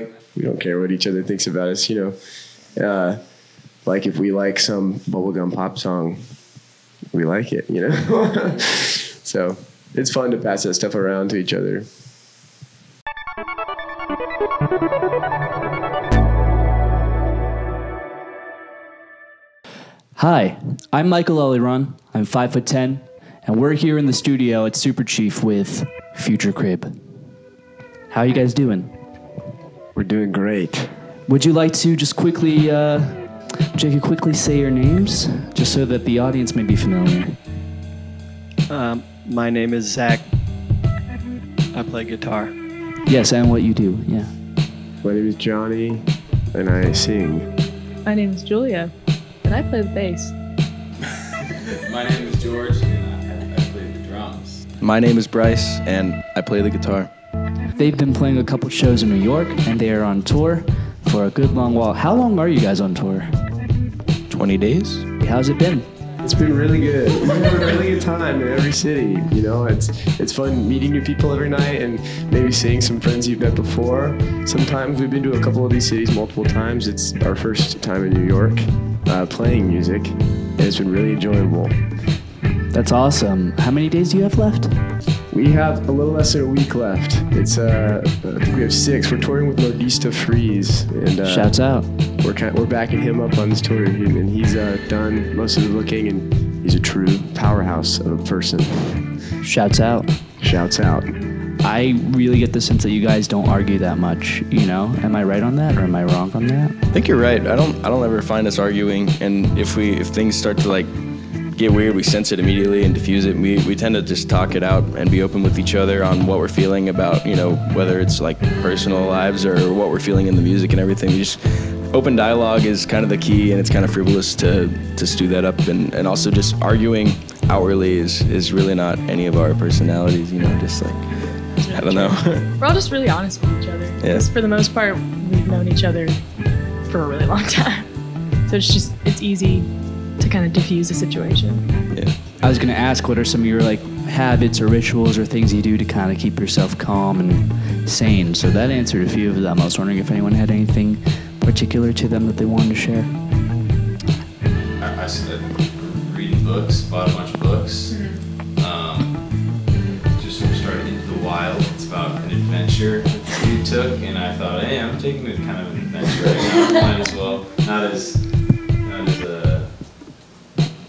We don't care what each other thinks about us, you know. Uh, like if we like some bubblegum pop song, we like it, you know. so it's fun to pass that stuff around to each other. Hi, I'm Michael Eliran. I'm five foot ten, and we're here in the studio at Superchief with Future Crib. How you guys doing? We're doing great. Would you like to just quickly, uh, Jake, quickly say your names, just so that the audience may be familiar? Um, my name is Zach. I play guitar. Yes, and what you do. Yeah. My name is Johnny, and I sing. My name is Julia, and I play the bass. My name is George, and I, I play the drums. My name is Bryce, and I play the guitar. They've been playing a couple shows in New York, and they are on tour for a good long while. How long are you guys on tour? 20 days? How's it been? It's been really good. We have had a really good time in every city. You know, it's it's fun meeting new people every night and maybe seeing some friends you've met before. Sometimes we've been to a couple of these cities multiple times. It's our first time in New York uh, playing music, and it's been really enjoyable. That's awesome. How many days do you have left? We have a little less than a week left. It's uh, I think we have six. We're touring with Modista Freeze, and uh, Shouts out. we're kind we're backing him up on this tour, and he's uh, done most of the booking, and he's a true powerhouse of a person. Shouts out. Shouts out. I really get the sense that you guys don't argue that much, you know? Am I right on that or am I wrong on that? I think you're right. I don't I don't ever find us arguing and if we if things start to like get weird, we sense it immediately and diffuse it. We we tend to just talk it out and be open with each other on what we're feeling about, you know, whether it's like personal lives or what we're feeling in the music and everything. We just open dialogue is kind of the key and it's kind of frivolous to to stew that up and, and also just arguing outwardly is is really not any of our personalities, you know, just like I don't know. We're all just really honest with each other. Yeah. 'Cause For the most part, we've known each other for a really long time. So it's just, it's easy to kind of diffuse the situation. yeah. I was gonna ask what are some of your like habits or rituals or things you do to kind of keep yourself calm and sane. So that answered a few of them. I was wondering if anyone had anything particular to them that they wanted to share. I, I started reading books, bought a bunch of books. Um, just started into the wild. It's about an adventure you took, and I thought, hey, I'm taking it kind of an adventure right now. Might as well. Not as,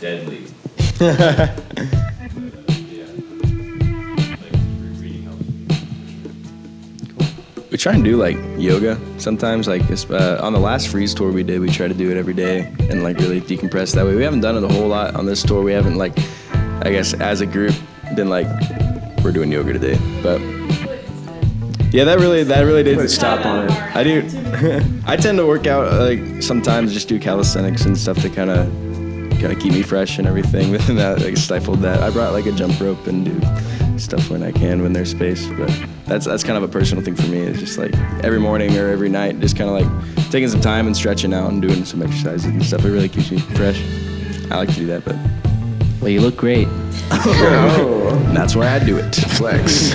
me. We try and do like yoga sometimes. Like uh, on the last freeze tour we did, we try to do it every day and like really decompress that way. We haven't done it a whole lot on this tour. We haven't like, I guess as a group, been like we're doing yoga today. But yeah, that really that really did Put stop on it. I do. I tend to work out like sometimes just do calisthenics and stuff to kind of kind of keep me fresh and everything. Within that, like stifled that. I brought like a jump rope and do stuff when I can when there's space. But that's that's kind of a personal thing for me. It's just like every morning or every night, just kind of like taking some time and stretching out and doing some exercises and stuff. It really keeps me fresh. I like to do that, but Well, you look great. Oh, that's where I do it. flex.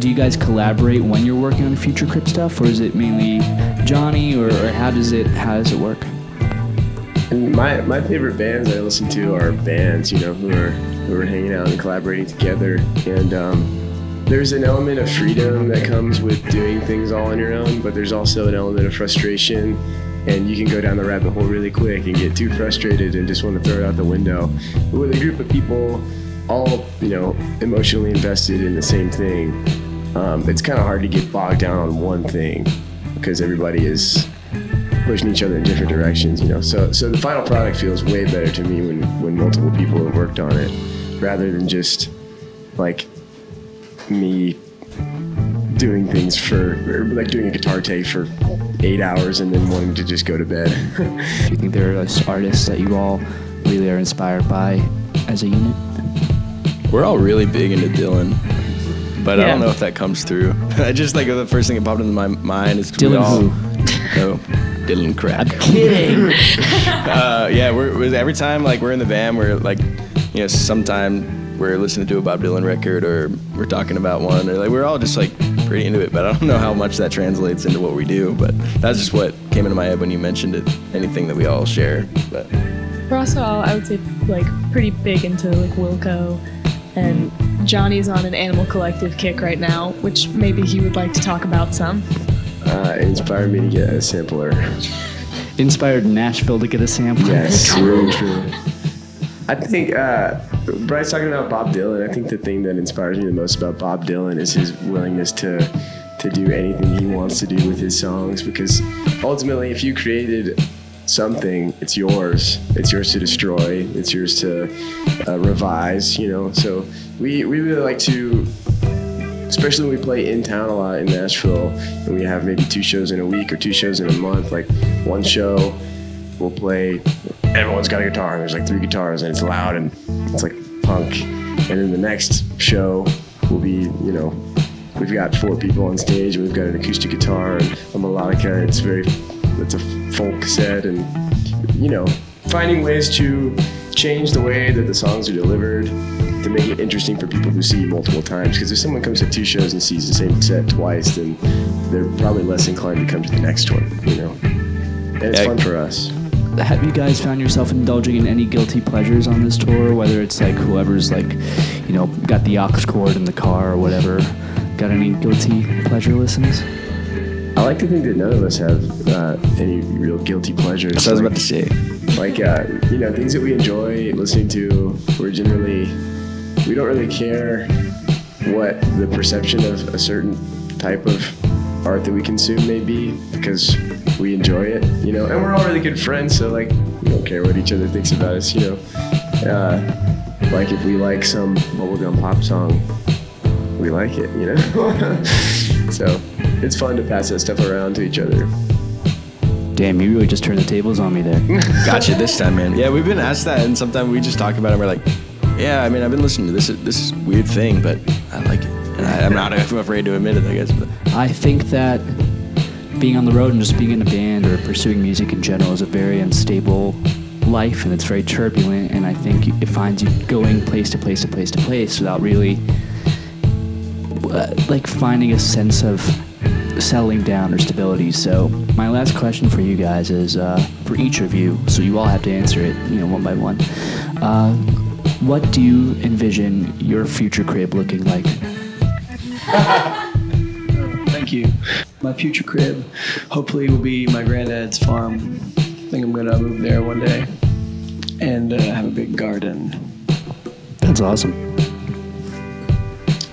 Do you guys collaborate when you're working on Future Crib stuff, or is it mainly Johnny, or, or how does it how does it work? And my my favorite bands I listen to are bands, you know, who are who are hanging out and collaborating together. And um, there's an element of freedom that comes with doing things all on your own, but there's also an element of frustration. And you can go down the rabbit hole really quick and get too frustrated and just want to throw it out the window. But with a group of people, all you know, emotionally invested in the same thing, um, it's kind of hard to get bogged down on one thing because everybody is pushing each other in different directions, you know. So so the final product feels way better to me when when multiple people have worked on it, rather than just like me doing things for or like doing a guitar take for eight hours and then wanting to just go to bed. Do you think there are artists that you all really are inspired by as a unit? We're all really big into Dylan, but I don't know if that comes through. I just like the first thing that popped into my mind is Dylan all, who? No, Dylan Crack. Kidding. uh, yeah, we're, we're every time like we're in the van, we're like, you know, sometime we're listening to a Bob Dylan record or we're talking about one, or like we're all just like pretty into it, but I don't know how much that translates into what we do. But that's just what came into my head when you mentioned it. Anything that we all share, but We're also all, I would say, like pretty big into like Wilco, and Johnny's on an Animal Collective kick right now, which maybe he would like to talk about some. Uh, inspired me to get a sampler. Inspired Nashville to get a sampler. Yes, really true. I think uh, Bryce talking about Bob Dylan. I think the thing that inspires me the most about Bob Dylan is his willingness to to do anything he wants to do with his songs. Because ultimately, if you created something, it's yours. It's yours to destroy. It's yours to uh, revise. You know. So we we really like to especially when we play in town a lot in Nashville and we have maybe two shows in a week or two shows in a month. Like one show, we'll play, everyone's got a guitar and there's like three guitars and it's loud and it's like punk. And then the next show will be, you know, we've got four people on stage and we've got an acoustic guitar and a melodica it's very, it's a folk set and, you know, finding ways to change the way that the songs are delivered to make it interesting for people who see you multiple times. Because if someone comes to two shows and sees the same set twice, then they're probably less inclined to come to the next one. You know, and it's Yeah. fun for us. Have you guys found yourself indulging in any guilty pleasures on this tour? Whether it's like whoever's like, you know, got the aux cord in the car or whatever. Got any guilty pleasure listens? I like to think that none of us have uh, any real guilty pleasures. that's what I was Like- about to say. like uh, you know things that we enjoy listening to we're generally we don't really care what the perception of a certain type of art that we consume may be because we enjoy it you know and we're all really good friends so like we don't care what each other thinks about us you know uh, like if we like some bubblegum pop song we like it you know so it's fun to pass that stuff around to each other Damn, you really just turned the tables on me there. Gotcha this time, man. Yeah, we've been asked that, and sometimes we just talk about it. and We're like, yeah, I mean, I've been listening to this this weird thing, but I like it, and I, I'm not afraid to admit it. I guess. But I think that being on the road and just being in a band or pursuing music in general is a very unstable life and it's very turbulent. And I think it finds you going place to place to place to place without really uh, like finding a sense of settling down or stability. So my last question for you guys is uh, for each of you. So you all have to answer it, you know, one by one. Uh, what do you envision your future crib looking like? Thank you. My future crib, hopefully, will be my granddad's farm. I think I'm gonna move there one day and uh, have a big garden. That's awesome.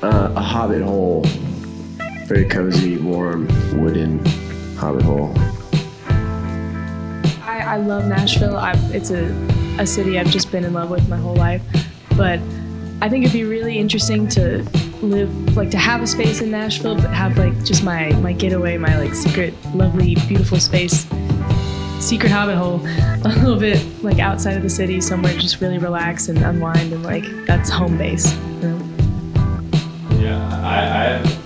uh, a hobbit hole. Very cozy, warm, wooden hobbit hole. I, I love Nashville. i it's a, a city I've just been in love with my whole life. But I think it'd be really interesting to live, like to have a space in Nashville, but have like just my, my getaway, my like secret, lovely, beautiful space, secret hobbit hole, a little bit like outside of the city, somewhere just really relax and unwind and like that's home base. You know? Yeah, I, I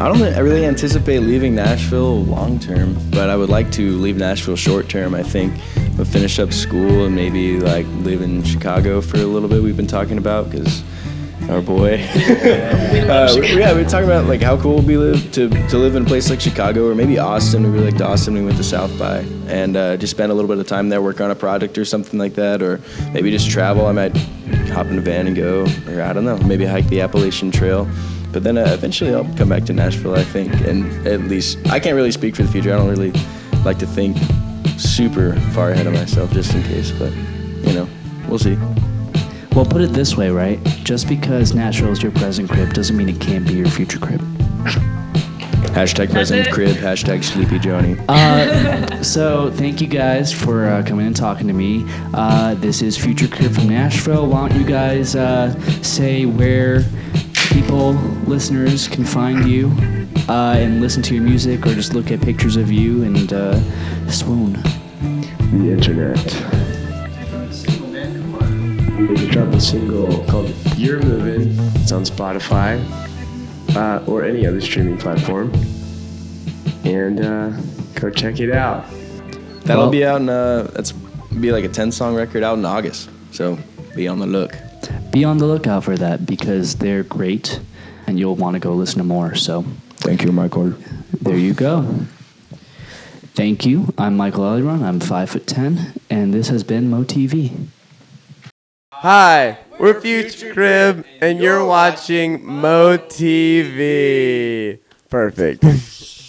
I don't really anticipate leaving Nashville long term, but I would like to leave Nashville short term. I think but finish up school and maybe like live in Chicago for a little bit. We've been talking about because our boy. uh, we- yeah, we are talking about like how cool would be live, to to live in a place like Chicago or maybe Austin. We really liked Austin. We went to South by and uh, just spend a little bit of time there, work on a project or something like that, or maybe just travel. I might hop in a van and go, or I don't know, maybe hike the Appalachian Trail. But then uh, eventually I'll come back to Nashville, I think, and at least I can't really speak for the future. I don't really like to think super far ahead of myself, just in case. But you know, we'll see. Well, put it this way, right? Just because Nashville is your present crib doesn't mean it can't be your future crib. Hashtag present crib. Hashtag sleepy Johnny. Uh, so thank you guys for uh, coming and talking to me. Uh, this is Future Crib from Nashville. Why don't you guys uh, say where people, listeners, can find you uh, and listen to your music or just look at pictures of you and uh, swoon? The internet. We just dropped a single called You're Moving. It's on Spotify uh, or any other streaming platform. And uh, go check it out. That'll Well- be out in uh, that's be like a 10 song record out in August. So be on the look. Be on the lookout for that because they're great and you'll want to go listen to more. So Thank you, Michael. there you go. Thank you. I'm Michael Eliran. I'm 5 foot 10 and this has been Mo TV. Hi, we're Future Crib, and you're watching Mo TV. Perfect.